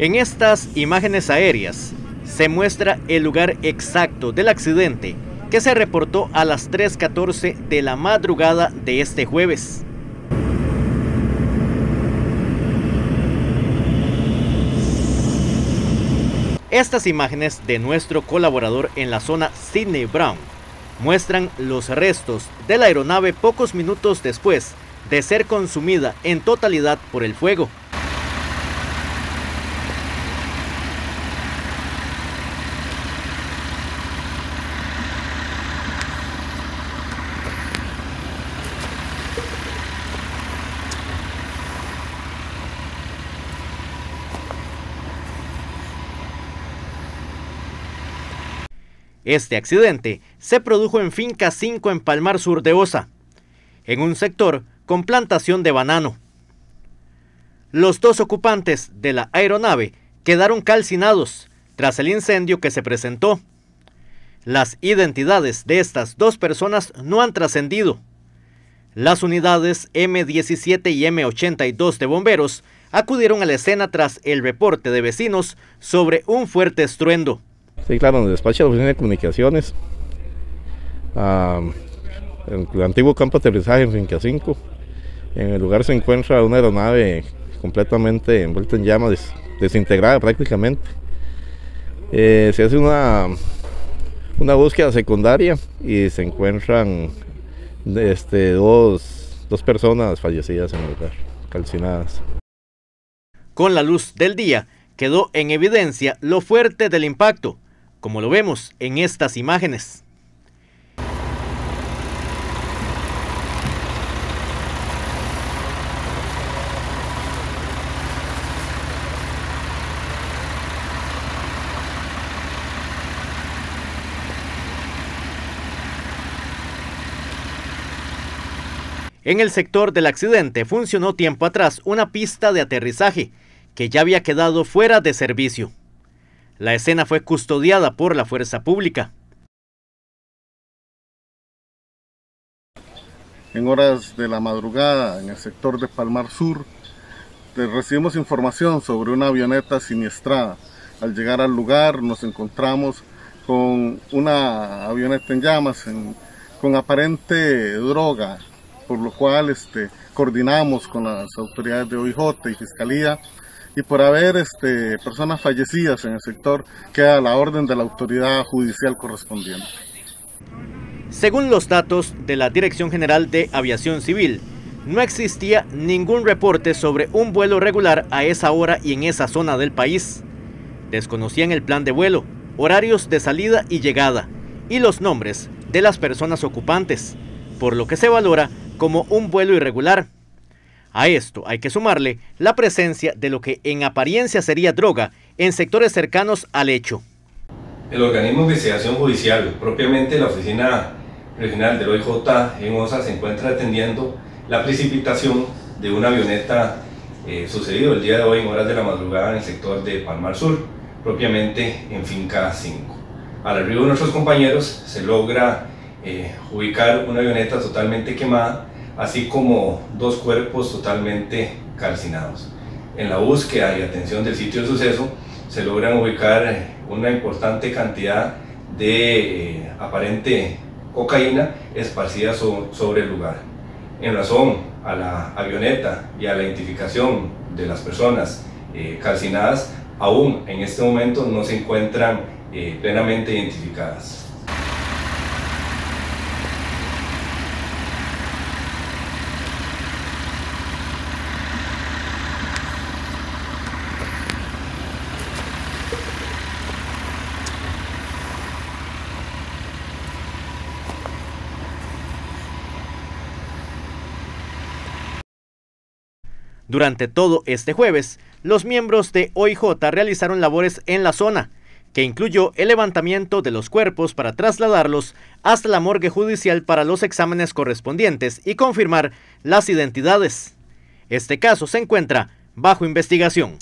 En estas imágenes aéreas se muestra el lugar exacto del accidente que se reportó a las 3.14 de la madrugada de este jueves. Estas imágenes de nuestro colaborador en la zona Sydney Brown muestran los restos de la aeronave pocos minutos después de ser consumida en totalidad por el fuego. Este accidente se produjo en Finca 5 en Palmar Sur de Osa, en un sector con plantación de banano. Los dos ocupantes de la aeronave quedaron calcinados tras el incendio que se presentó. Las identidades de estas dos personas no han trascendido. Las unidades M17 y M82 de bomberos acudieron a la escena tras el reporte de vecinos sobre un fuerte estruendo. Sí, claro, en el despacho de la Oficina de Comunicaciones, en el antiguo campo de aterrizaje en Finca 5. En el lugar se encuentra una aeronave completamente envuelta en llamas, desintegrada prácticamente. Eh, se hace una, una búsqueda secundaria y se encuentran este, dos, dos personas fallecidas en el lugar, calcinadas. Con la luz del día quedó en evidencia lo fuerte del impacto como lo vemos en estas imágenes. En el sector del accidente funcionó tiempo atrás una pista de aterrizaje que ya había quedado fuera de servicio. La escena fue custodiada por la fuerza pública. En horas de la madrugada, en el sector de Palmar Sur, recibimos información sobre una avioneta siniestrada. Al llegar al lugar nos encontramos con una avioneta en llamas, con aparente droga, por lo cual este, coordinamos con las autoridades de OIJ y Fiscalía y por haber este, personas fallecidas en el sector queda la orden de la autoridad judicial correspondiente. Según los datos de la Dirección General de Aviación Civil, no existía ningún reporte sobre un vuelo regular a esa hora y en esa zona del país. Desconocían el plan de vuelo, horarios de salida y llegada y los nombres de las personas ocupantes, por lo que se valora como un vuelo irregular a esto hay que sumarle la presencia de lo que en apariencia sería droga en sectores cercanos al hecho. El organismo de investigación judicial, propiamente la Oficina Regional del OIJ en OSA, se encuentra atendiendo la precipitación de una avioneta eh, sucedido el día de hoy en horas de la madrugada en el sector de Palmar Sur, propiamente en Finca 5. Al arribo de nuestros compañeros se logra eh, ubicar una avioneta totalmente quemada así como dos cuerpos totalmente calcinados. En la búsqueda y atención del sitio de suceso se logran ubicar una importante cantidad de eh, aparente cocaína esparcida sobre el lugar. En razón a la avioneta y a la identificación de las personas eh, calcinadas, aún en este momento no se encuentran eh, plenamente identificadas. Durante todo este jueves, los miembros de OIJ realizaron labores en la zona, que incluyó el levantamiento de los cuerpos para trasladarlos hasta la morgue judicial para los exámenes correspondientes y confirmar las identidades. Este caso se encuentra bajo investigación.